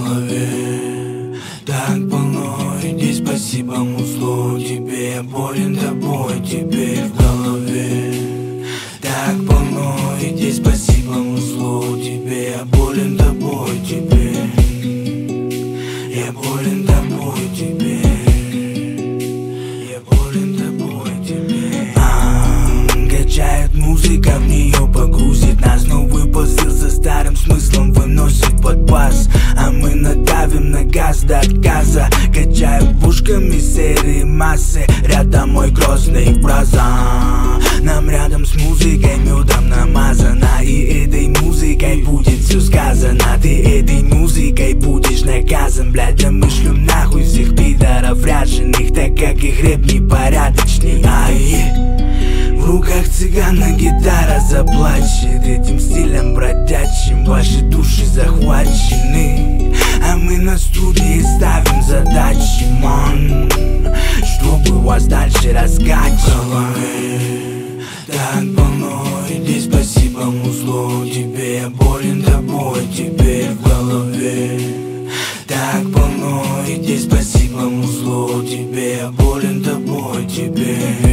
голове. Так полно Иди спасибо музлу Тебе я болен тобой теперь в голове. Так полно Иди спасибо музлу Тебе я болен тобой теперь. Я болен тобой Тебе Я болен тобой Тебе а, Качает музыка В нее погрузи массы Рядом мой грозный браза Нам рядом с музыкой медом намазана И этой музыкой будет все сказано. Ты этой музыкой будешь наказан Блядь, да мы шлем нахуй всех пидоров ряженых Так как их рэп непорядочный. Ай, в руках цыгана гитара заплачет Этим стилем бродячим Ваши души захвачены. А мы на студии ставим раскачивать Так полно, иди спасибо музло Тебе болен тобой, теперь в голове. Так полно, иди спасибо музло Тебе болен тобой, теперь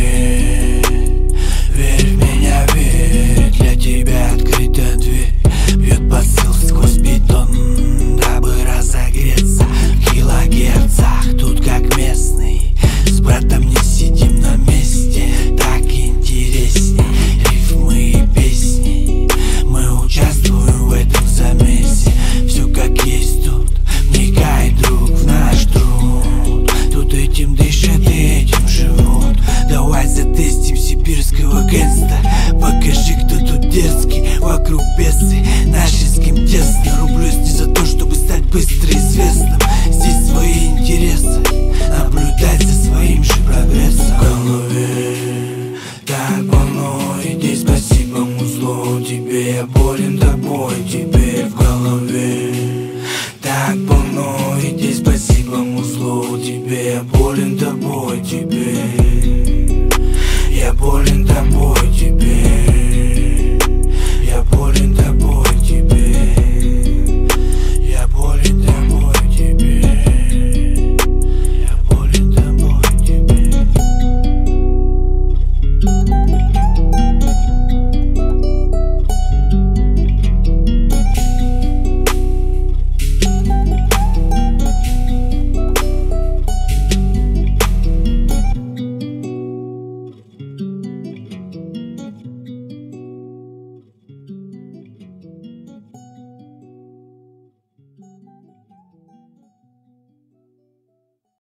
затестим сибирского гэнста Покажи, кто тут дерзкий. Вокруг бесы, наши с кем тесно. Рублюсь не за то, чтобы стать быстро известным. Здесь свои интересы. Наблюдать за своим же прогрессом. В голове так полно Иди спасибо, музло Тебе. Я болен тобой Теперь. В голове так полно Иди спасибо, музло Тебе. Я болен тобой Теперь